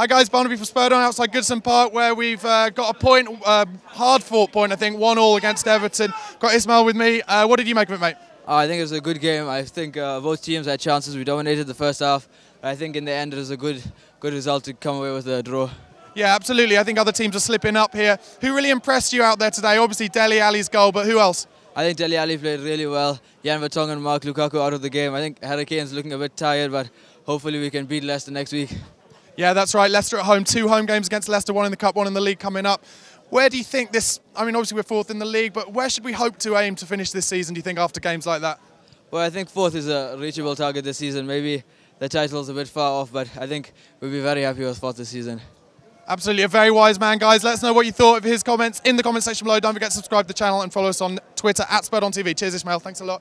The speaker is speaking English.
Hi guys, Barnaby from Spurred On outside Goodison Park where we've uh, got a point, uh, hard fought point I think, one all against Everton. Got Ismail with me. Uh, what did you make of it mate? Uh, I think it was a good game. I think uh, both teams had chances. We dominated the first half. I think in the end it was a good good result to come away with a draw. Yeah, absolutely. I think other teams are slipping up here. Who really impressed you out there today? Obviously Dele Alli's goal, but who else? I think Dele Alli played really well. Jan Vertonghen and Mark Lukaku out of the game. I think Harry Kane's looking a bit tired, but hopefully we can beat Leicester next week. Yeah, that's right. Leicester at home, two home games against Leicester, one in the Cup, one in the league coming up. Where do you think this, I mean, obviously we're fourth in the league, but where should we hope to aim to finish this season, do you think, after games like that? Well, I think fourth is a reachable target this season. Maybe the title's a bit far off, but I think we'll be very happy with fourth this season. Absolutely, a very wise man, guys. Let us know what you thought of his comments in the comment section below. Don't forget to subscribe to the channel and follow us on Twitter at SpurredOnTV. Cheers, Ismail. Thanks a lot.